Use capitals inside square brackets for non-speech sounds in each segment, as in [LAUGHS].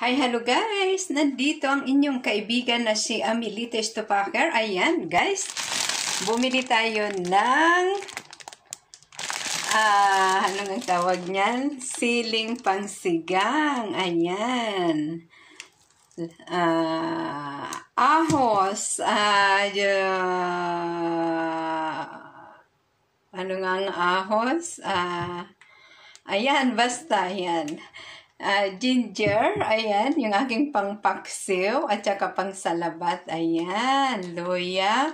Hi, hello guys! Nandito ang inyong kaibigan na si Amelita Stopaker. Ayan, guys. Bumili tayo ng ah, ano ang tawag niyan? Siling pangsigang. Ayan. Ah, ahos. Ah, uh, ano nga ang ahos? Ah, ayan, basta yan uh, ginger, ayan, yung aking pangpaksiw, at saka pang salabat, ayan, luya,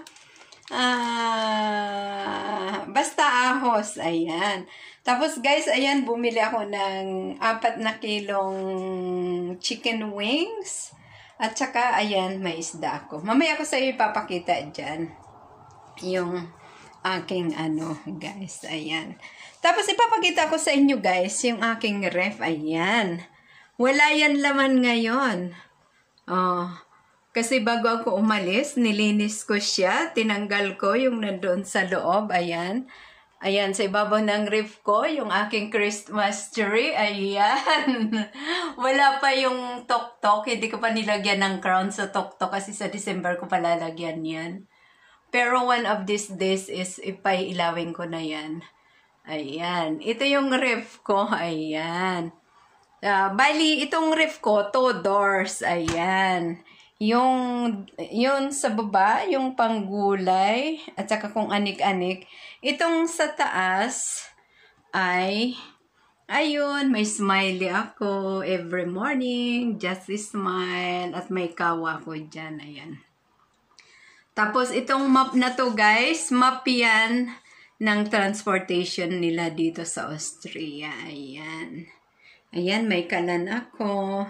uh, basta ahos, ayan. Tapos guys, ayan, bumili ako ng apat na kilong chicken wings, at saka, ayan, may isda ako. Mamaya ko sa iyo ipapakita dyan, yung aking ano, guys, ayan. Tapos ipapakita ko sa inyo guys, yung aking ref, ayan. Wala yan laman ngayon. Oh, kasi bago ako umalis, nilinis ko siya, tinanggal ko yung nandoon sa loob, ayan. Ayan, sa ibabaw ng ref ko, yung aking Christmas tree, ayan. [LAUGHS] Wala pa yung tok-tok, hindi ko pa nilagyan ng crown sa tok-tok kasi sa December ko palalagyan yan. Pero one of these days is ipailawin ko na yan. Ayan. Ito yung ref ko. Ayan. Uh, bali, itong ref ko, two doors. Ayan. Yung, yun sa baba, yung panggulay, at saka kung anik-anik. Itong sa taas, ay, ayun, may smiley ako every morning. Just smile. At may kawa ko dyan. Ayan. Tapos, itong map na to, guys, map yan ng transportation nila dito sa Austria. Ayan. Ayan, may kanan ako.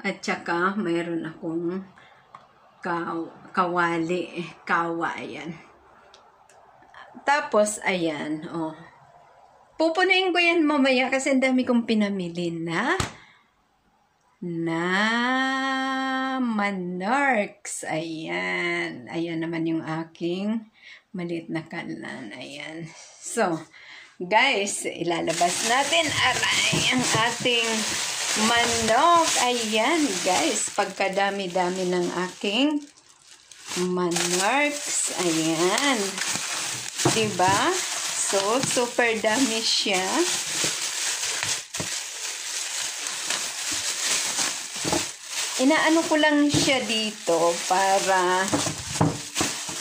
At saka, mayroon akong kaw kawali, kawa, ayan. Tapos, ayan, oh. Pupunayin ko yan mamaya kasi ang dami kong pinamili na na manarks. Ayan. Ayan naman yung aking maliit na kalan. Ayan. So, guys, ilalabas natin aray ang ating manok. Ayan, guys. Pagkadami-dami ng aking manarks. Ayan. Diba? So, super dami siya. Inaano ko lang siya dito para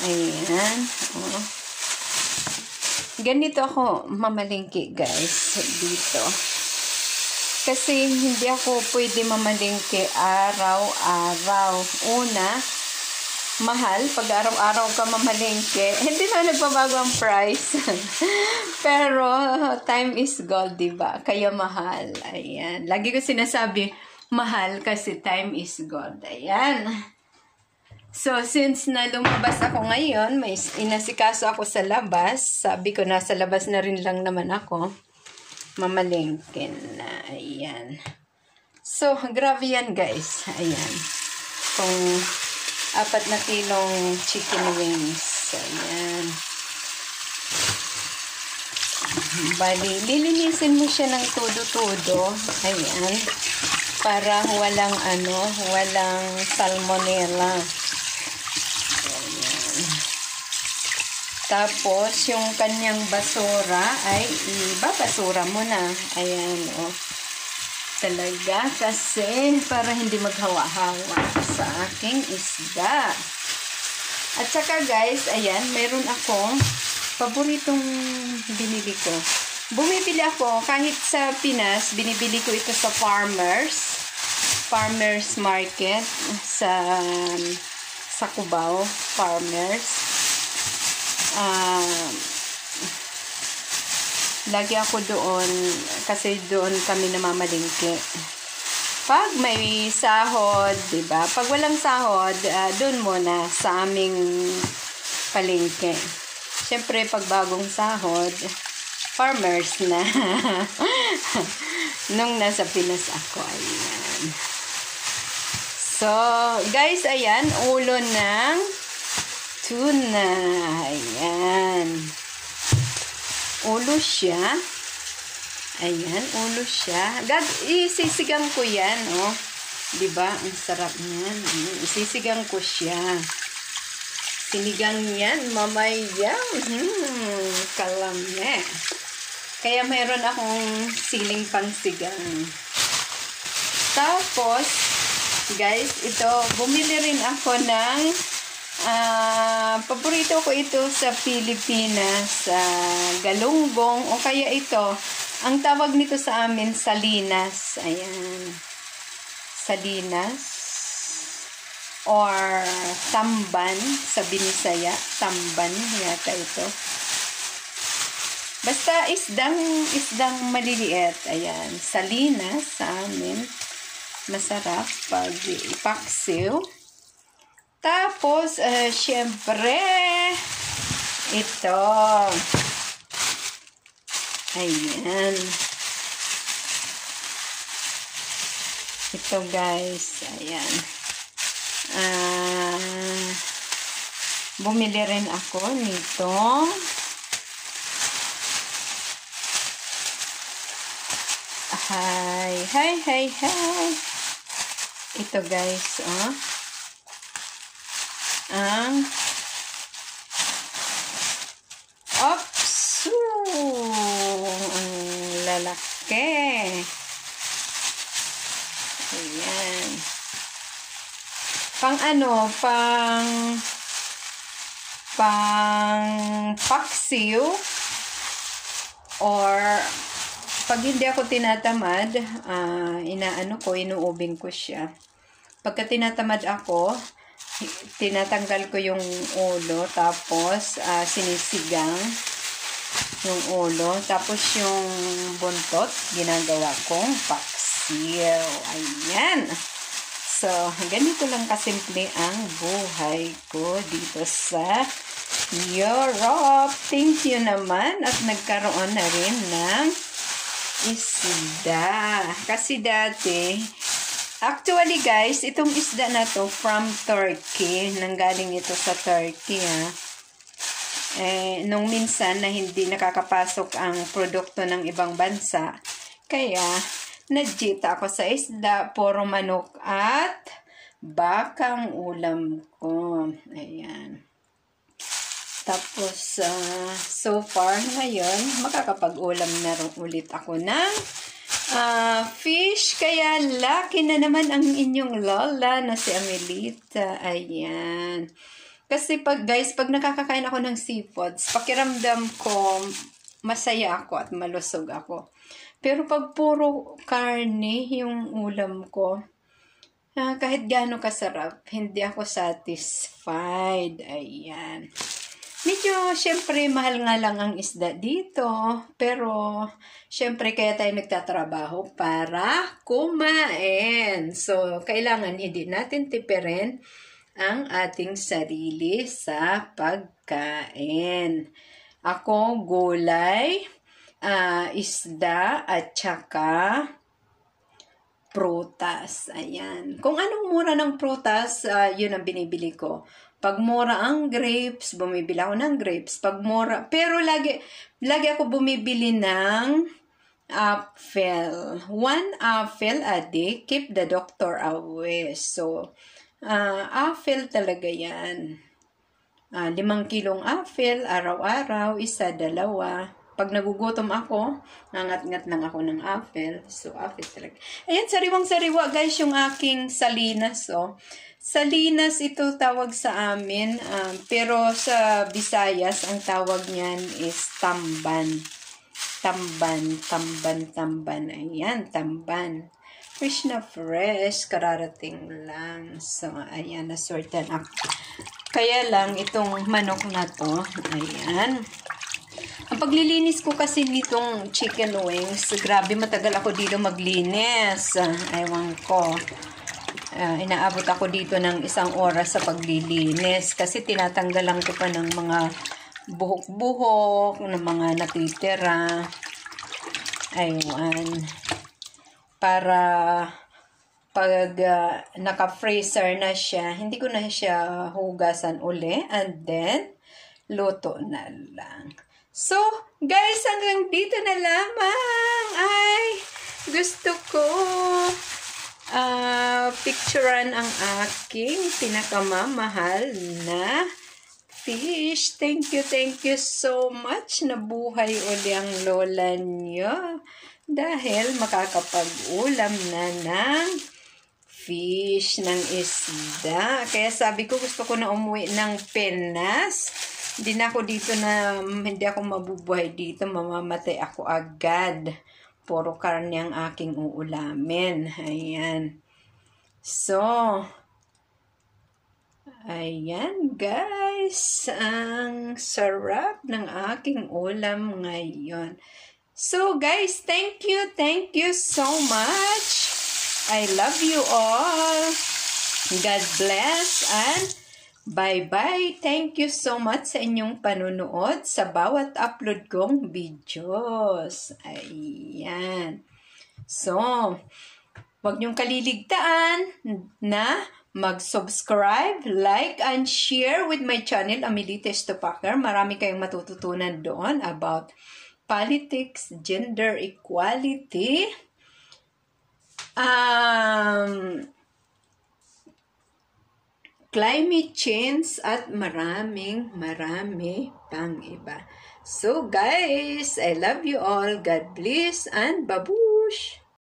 Ayan. Oh. Ganito ako mamalingki, guys, dito. Kasi hindi ako pwede mamalingki araw-araw. Una, mahal. Pag araw-araw ka mamalingki, [LAUGHS] hindi na nagbabago ang price. [LAUGHS] Pero, time is gold, diba? Kaya mahal. Ayan. Lagi ko sinasabi, mahal kasi time is gold. Ayan. So, since na lumabas ako ngayon, may inasikaso ako sa labas. Sabi ko, nasa labas na rin lang naman ako. Mamalingkin na. Ayan. So, grabe yan guys. Ayan. Kung apat na kilong chicken wings. Ayan. Bali, lilinisin mo siya ng todo-todo. Ayan. Para walang ano, walang salmonella. Tapos, yung kanyang basura ay ibabasura mo na. Ayan, o. Oh. Talaga, kasi para hindi maghawa-hawa sa aking isda. At saka guys, ayan, meron akong paboritong binili ko. Bumibili ako, kahit sa Pinas, binibili ko ito sa farmers. Farmers market sa sa Cubao, farmers uh, lagi ako doon kasi doon kami namamalingki. Pag may sahod, 'di ba? Pag walang sahod, uh, doon muna sa aming palengke. Siyempre, pag bagong sahod, farmers na. [LAUGHS] Nung nasa Pinas ako, ayan. So, guys, ayan, ulo ng tuna. Ayan. Ulo siya. Ayan, ulo siya. Gag isisigang ko yan, oh. Diba? Ang sarap niyan. Mm, isisigang ko siya. Sinigang yan, mamaya. Hmm, kalame. Kaya mayroon akong siling pangsigang. Tapos, guys, ito, bumili rin ako ng uh, paborito ko ito sa Pilipinas, sa uh, galunggong, o kaya ito, ang tawag nito sa amin, salinas. Ayan. Salinas. Or tamban sa Binisaya. Tamban yata ito. Basta isdang, isdang maliliit. Ayan. Salinas sa amin. Masarap pag ipaksiw. Tapos, uh, syempre, ito. Ayan. Ito guys. Ayan. Uh, bumili rin ako nito. Hi, hi, hi, hi. Ito guys, oh. Ang Ops! Ang lalaki. Ayan. Pang ano, pang pang paksiw or pag hindi ako tinatamad, uh, inaano ko, inuubin ko siya. Pagka tinatamad ako, tinatanggal ko yung ulo, tapos uh, sinisigang yung ulo, tapos yung buntot, ginagawa kong paksiw. Ayan! So, ganito lang kasimple ang buhay ko dito sa Europe. Thank you naman at nagkaroon na rin ng isda. Kasi dati, actually guys, itong isda na to from Turkey. Nanggaling ito sa Turkey ha. Eh, nung minsan na hindi nakakapasok ang produkto ng ibang bansa. Kaya, nagjita ako sa isda, puro manok at bakang ulam ko. Ayan. Tapos, uh, so far, ngayon, makakapag-ulam na ulit ako ng uh, fish. Kaya, laki na naman ang inyong lola na si Amelita. Ayan. Kasi pag, guys, pag nakakakain ako ng seafoods, pakiramdam ko, masaya ako at malusog ako. Pero pag puro karne yung ulam ko, uh, kahit gaano kasarap, hindi ako satisfied. Ayan. Medyo, syempre, mahal nga lang ang isda dito. Pero, syempre, kaya tayo nagtatrabaho para kumain. So, kailangan hindi natin tipirin ang ating sarili sa pagkain. Ako, gulay, uh, isda, at saka prutas. Ayan. Kung anong mura ng prutas, uh, yun ang binibili ko. Pag mura ang grapes, bumibili ako ng grapes. Pag mura, pero lagi, lagi ako bumibili ng apple. One apple a day, keep the doctor away. So, uh, apple talaga yan. Uh, limang kilong apple, araw-araw, isa, dalawa. Pag nagugutom ako, nangat-ngat lang ako ng apple. So, apple talaga. Ayan, sariwang-sariwa guys yung aking salinas. Oh. Salinas ito tawag sa amin, um, pero sa Visayas ang tawag niyan is tamban. Tamban, tamban, tamban. Ayan, tamban. Fresh na fresh, kararating lang. So, ayan, nasortan ako. Kaya lang, itong manok na to, ayan. Ang paglilinis ko kasi nitong chicken wings, grabe matagal ako dito maglinis. Ewan ko uh, inaabot ako dito ng isang oras sa paglilinis kasi tinatanggalan ko pa ng mga buhok-buhok, ng mga natitira. Ayun. Para pag uh, naka-freezer na siya, hindi ko na siya hugasan uli and then luto na lang. So, guys, hanggang dito na lamang. Ay, gusto ko uh, picturean ang aking pinakamamahal na fish. Thank you, thank you so much. Nabuhay uli ang lola niyo dahil makakapag-ulam na ng fish, ng isda. Kaya sabi ko, gusto ko na umuwi ng Pinas. Hindi na ako dito na, hindi ako mabubuhay dito. Mamamatay ako agad. Puro karne ang aking uulamin. Ayan. So, ayan guys. Ang sarap ng aking ulam ngayon. So guys, thank you, thank you so much. I love you all. God bless and bye-bye. Thank you so much sa inyong panunood sa bawat upload kong videos. Ayan. So, wag niyong kaliligtaan na mag-subscribe, like, and share with my channel, Amelita Stopaker. Marami kayong matututunan doon about politics, gender equality, um, climate change at maraming marami pang iba. So guys, I love you all. God bless and babush!